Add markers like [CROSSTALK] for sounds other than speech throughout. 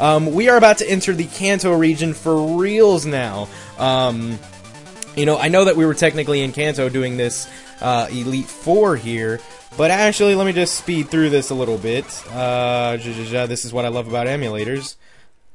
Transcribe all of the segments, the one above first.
Um, we are about to enter the Kanto region for reals now. Um, you know, I know that we were technically in Kanto doing this uh, Elite Four here, but actually, let me just speed through this a little bit. Uh, this is what I love about emulators.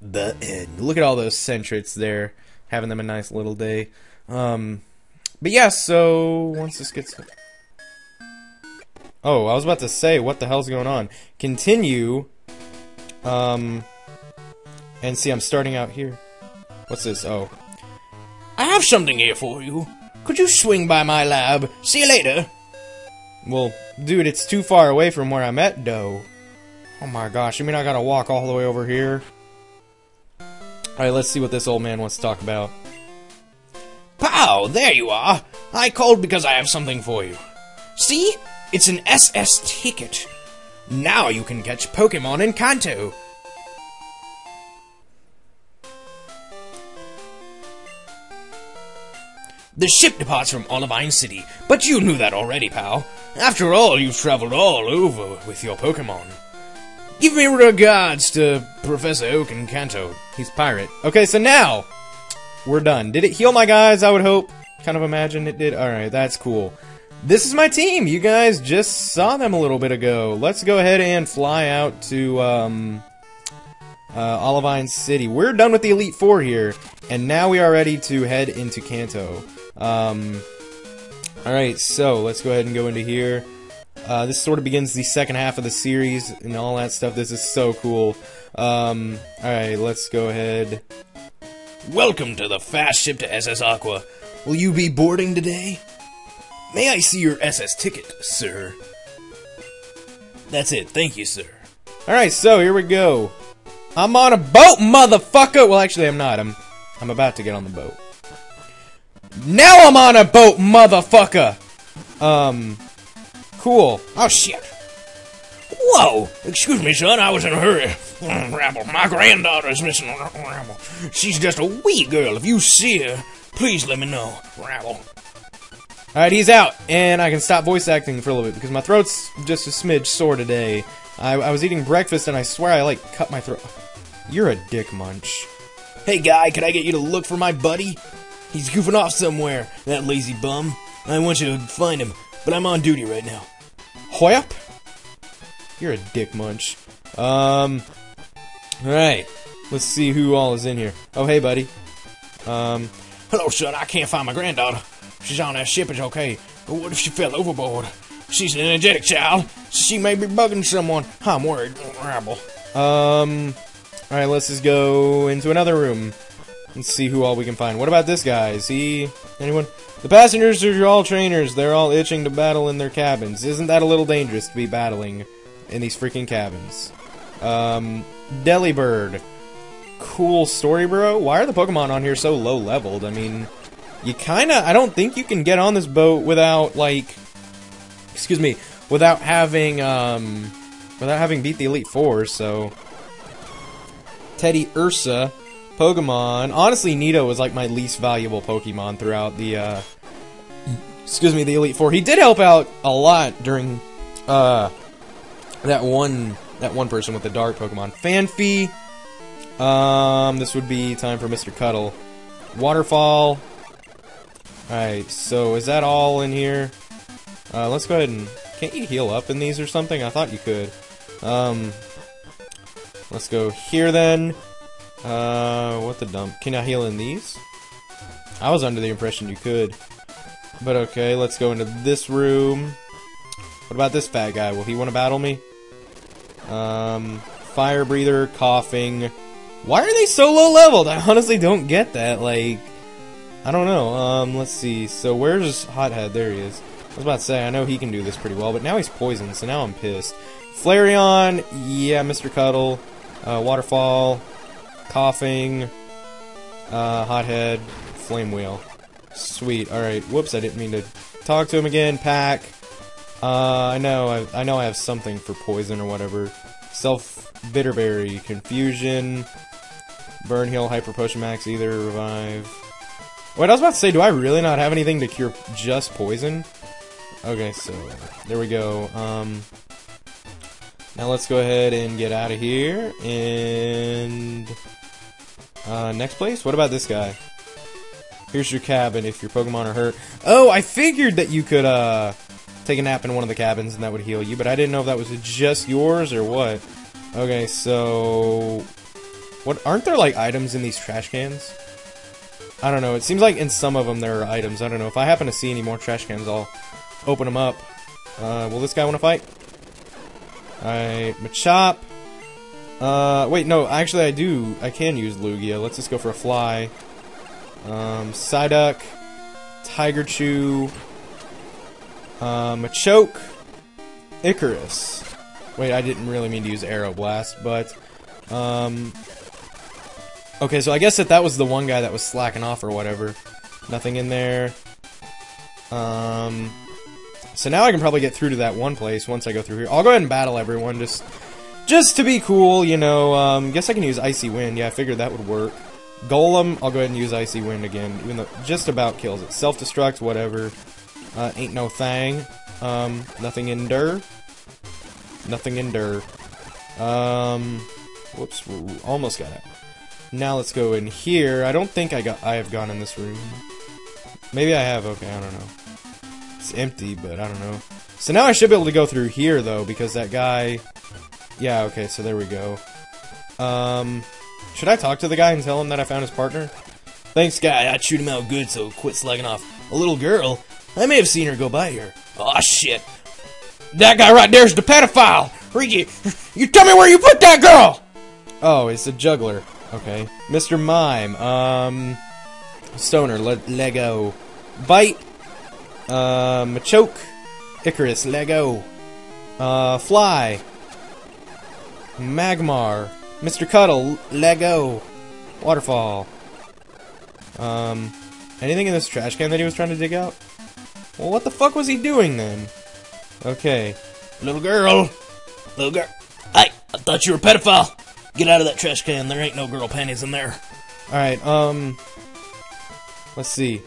The end. Look at all those Sentrets there, having them a nice little day. Um, but yeah, so once this gets. Oh, I was about to say, what the hell's going on? Continue. Um. And see, I'm starting out here. What's this? Oh. I have something here for you. Could you swing by my lab? See you later. Well, dude, it's too far away from where I'm at, though. Oh my gosh, you mean I gotta walk all the way over here? Alright, let's see what this old man wants to talk about. Pow! There you are! I called because I have something for you. See? It's an SS ticket. Now you can catch Pokemon in Kanto. The ship departs from Olivine City, but you knew that already, pal. After all, you've traveled all over with your Pokemon. Give me regards to Professor Oak in Kanto. He's pirate. Okay, so now we're done. Did it heal my guys? I would hope. Kind of imagine it did. Alright, that's cool. This is my team. You guys just saw them a little bit ago. Let's go ahead and fly out to um, uh, Olivine City. We're done with the Elite Four here, and now we are ready to head into Kanto. Um, Alright, so let's go ahead and go into here. Uh, this sort of begins the second half of the series and all that stuff. This is so cool. Um, Alright, let's go ahead. Welcome to the fast ship to SS Aqua. Will you be boarding today? May I see your SS ticket, sir? That's it. Thank you, sir. Alright, so here we go. I'm on a boat, motherfucker! Well, actually, I'm not. I'm, I'm about to get on the boat. Now I'm on a boat, motherfucker! Um, cool. Oh, shit. Whoa! Excuse me, son, I was in a hurry. [LAUGHS] Rabble, my granddaughter's missing. Rabble. She's just a wee girl. If you see her, please let me know. Rabble. Alright, he's out, and I can stop voice acting for a little bit because my throat's just a smidge sore today. I, I was eating breakfast and I swear I like cut my throat. You're a dick munch. Hey, guy, could I get you to look for my buddy? He's goofing off somewhere, that lazy bum. I want you to find him, but I'm on duty right now. Hoyap? You're a dick munch. Um, alright. Let's see who all is in here. Oh, hey, buddy. Um, Hello, son. I can't find my granddaughter. She's on that ship, it's okay. But what if she fell overboard? She's an energetic child. She may be bugging someone. I'm worried. Rabble. um, alright, let's just go into another room. Let's see who all we can find. What about this guy? Is he... anyone? The passengers are all trainers. They're all itching to battle in their cabins. Isn't that a little dangerous to be battling in these freaking cabins? Um, Delibird. Cool story, bro. Why are the Pokemon on here so low leveled? I mean, you kinda... I don't think you can get on this boat without, like... Excuse me. Without having, um... Without having beat the Elite Four, so... Teddiursa. Pokemon. Honestly, Nito was like my least valuable Pokemon throughout the, uh, excuse me, the Elite Four. He did help out a lot during, uh, that one, that one person with the dark Pokemon. Phanpy. Um, this would be time for Mr. Cuddle. Waterfall. Alright, so is that all in here? Uh, let's go ahead and... Can't you heal up in these or something? I thought you could. Um, let's go here then. Uh, what the dump? Can I heal in these? I was under the impression you could. But okay, let's go into this room. What about this fat guy? Will he want to battle me? Um, fire breather, coughing. Why are they so low leveled? I honestly don't get that. Like, I don't know. Um, let's see. So where's Hothead? There he is. I was about to say, I know he can do this pretty well, but now he's poisoned, so now I'm pissed. Flareon, yeah, Mr. Cuddle. Uh, Waterfall, coughing, uh, hothead, flame wheel. Sweet. All right. Whoops, I didn't mean to talk to him again. Pack. Uh, I know. I, I know. I have something for poison or whatever. Self bitterberry, confusion, burn heal, hyper potion max, either revive. Wait, I was about to say, do I really not have anything to cure just poison? Okay, so there we go. Um, Now let's go ahead and get out of here. And uh, next place. What about this guy? Here's your cabin if your Pokemon are hurt. Oh, I figured that you could uh, take a nap in one of the cabins and that would heal you, but I didn't know if that was just yours or what. Okay, so what? Aren't there like items in these trash cans? I don't know. It seems like in some of them there are items. I don't know. If I happen to see any more trash cans, I'll open them up. Uh, will this guy want to fight? Alright, Machop. Uh, wait, no, actually I do. I can use Lugia. Let's just go for a fly. Um, Psyduck. Tiger Chew. Um, Machoke. Icarus. Wait, I didn't really mean to use Aeroblast, but, um... Okay, so I guess that that was the one guy that was slacking off or whatever. Nothing in there. Um... So now I can probably get through to that one place once I go through here. I'll go ahead and battle everyone, just just to be cool, you know. Um, guess I can use Icy Wind. Yeah, I figured that would work. Golem, I'll go ahead and use Icy Wind again, even though just about kills it. Self-destruct, whatever. Uh, ain't no thing. Um, nothing in der. Nothing in der. Um, whoops, almost got it. Now let's go in here. I don't think I got. I have gone in this room. Maybe I have. Okay, I don't know. It's empty, but I don't know. So now I should be able to go through here, though, because that guy... Yeah, okay, so there we go. Um, should I talk to the guy and tell him that I found his partner? Thanks, guy. I'd shoot him out good, so quit slugging off. A little girl? I may have seen her go by here. Oh, shit. That guy right there's the pedophile! Ricky, you tell me where you put that girl! Oh, it's a juggler. Okay. Mr. Mime, um... Stoner, le Lego. Bite, uh, Machoke. Icarus, Lego. Uh, Fly. Magmar. Mr. Cuddle, Lego. Waterfall. Um, anything in this trash can that he was trying to dig out? Well, what the fuck was he doing then? Okay. Little girl. Little girl. Hey, I thought you were a pedophile. Get out of that trash can. There ain't no girl panties in there. Alright, um... Let's see.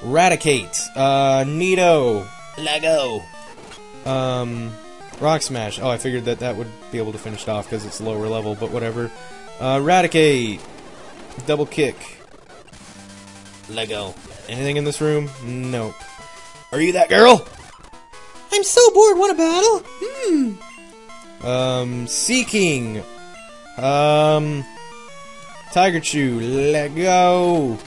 Raticate. Uh, Nito. Lego. Um, Rock Smash. Oh, I figured that that would be able to finish it off because it's lower level, but whatever. Uh, Raticate. Double Kick. Lego. Anything in this room? Nope. Are you that girl? I'm so bored. Want a battle? Hmm. Um, Seaking. Um, Tiger Chew. Lego.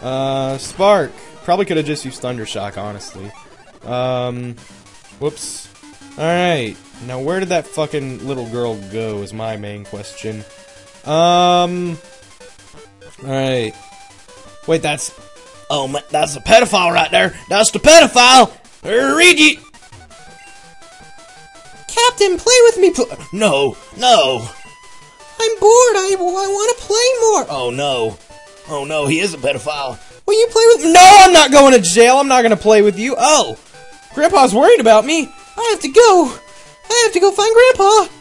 Uh, Spark. Probably could have just used Thunder Shock, honestly. Um, whoops. Alright, now where did that fucking little girl go is my main question. Um, alright. Wait, that's... Oh, man, that's a pedophile right there. That's the pedophile. Reggie. Captain, play with me, pl No, no. I'm bored. I, I want to play more. Oh, no. Oh, no, he is a pedophile. Will you play with- me No, I'm not going to jail. I'm not going to play with you. Oh, Grandpa's worried about me. I have to go. I have to go find Grandpa.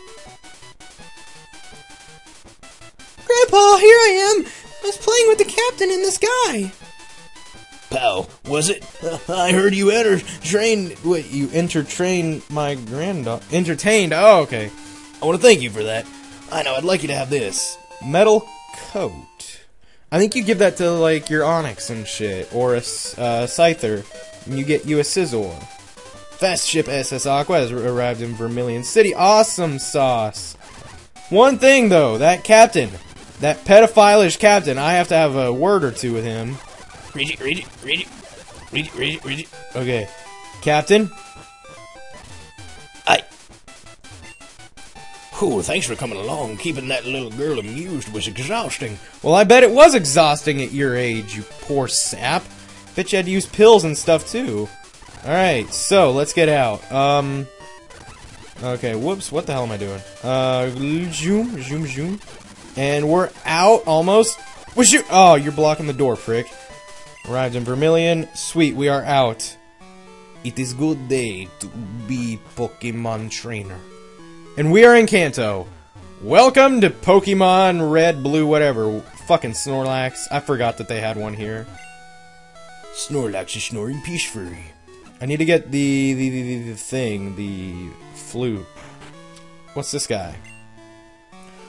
Grandpa, here I am. I was playing with the captain in the sky. Pal, was it? [LAUGHS] I heard you entertained. Wait, you entertained my granddaughter. Entertained? Oh, okay. I want to thank you for that. I know, I'd like you to have this. Metal coat. I think you give that to like your Onix and shit, or a uh, Scyther, and you get you a Scizor. Fast ship SS Aqua has arrived in Vermilion City. Awesome sauce. One thing though, that captain, that pedophilish captain, I have to have a word or two with him. Read it, read it, read it, read it, read it, read it. Okay, Captain, I. Cool, thanks for coming along. Keeping that little girl amused was exhausting. Well, I bet it was exhausting at your age, you poor sap. Bet you had to use pills and stuff too. Alright, so let's get out. Um. Okay, whoops, what the hell am I doing? Uh, zoom, zoom, zoom. And we're out almost. Was you? Oh, you're blocking the door, prick. Arrived in Vermilion. Sweet, we are out. It is good day to be Pokemon trainer. And we are in Kanto. Welcome to Pokemon Red, Blue, whatever. Fucking Snorlax. I forgot that they had one here. Snorlax is snoring peacefully. I need to get the the, the, the, thing, the flute. What's this guy?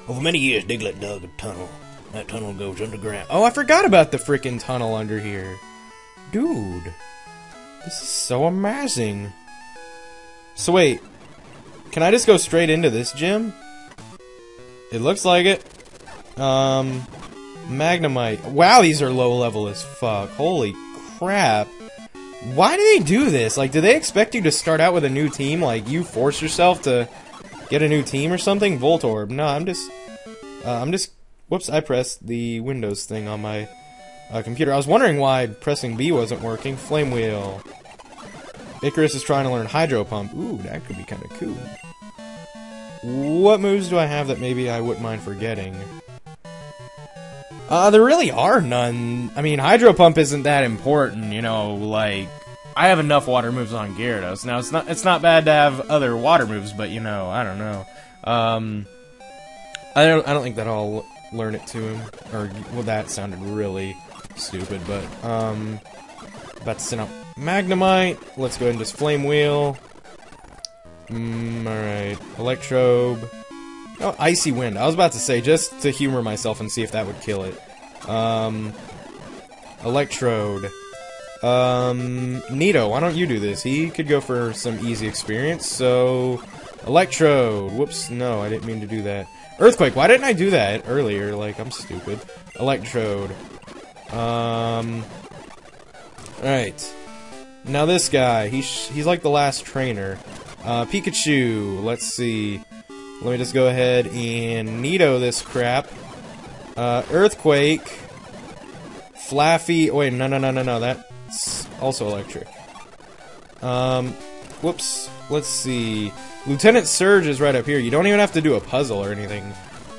Over many years, Diglett dug a tunnel. That tunnel goes underground. Oh, I forgot about the freaking tunnel under here. Dude. This is so amazing. So wait. Can I just go straight into this gym? It looks like it. Um, Magnemite. Wow, these are low level as fuck. Holy crap. Why do they do this? Like, do they expect you to start out with a new team? Like, you force yourself to get a new team or something? Voltorb. No, I'm just... Uh, I'm just... Whoops, I pressed the Windows thing on my uh, computer. I was wondering why pressing B wasn't working. Flame Wheel. Icarus is trying to learn Hydro Pump. Ooh, that could be kind of cool. What moves do I have that maybe I wouldn't mind forgetting? Uh, there really are none. I mean, Hydro Pump isn't that important, you know, like... I have enough water moves on Gyarados. Now, it's not it's not bad to have other water moves, but, you know, I don't know. Um... I don't, I don't think that I'll learn it to him. Or, well, that sounded really stupid, but, um... About to send out Magnemite. Let's go and just Flame Wheel. Mm, alright. Electrobe. Oh, Icy Wind. I was about to say, just to humor myself and see if that would kill it. Um... Electrode. Um... Nito, why don't you do this? He could go for some easy experience, so... Electrode. Whoops, no, I didn't mean to do that. Earthquake, why didn't I do that earlier? Like, I'm stupid. Electrode. Um... Alright. Now this guy, he's, he's like the last trainer. Uh, Pikachu, let's see. Let me just go ahead and Nito this crap. Uh, Earthquake. Flaaffy, wait, no, no, no, no, no, that's also electric. Um, whoops, let's see. Lieutenant Surge is right up here. You don't even have to do a puzzle or anything,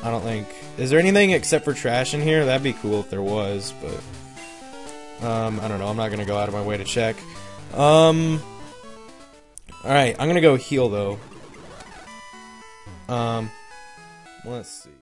I don't think. Is there anything except for trash in here? That'd be cool if there was, but... Um, I don't know, I'm not gonna go out of my way to check. Um... Alright, I'm gonna go heal, though. Um... Let's see.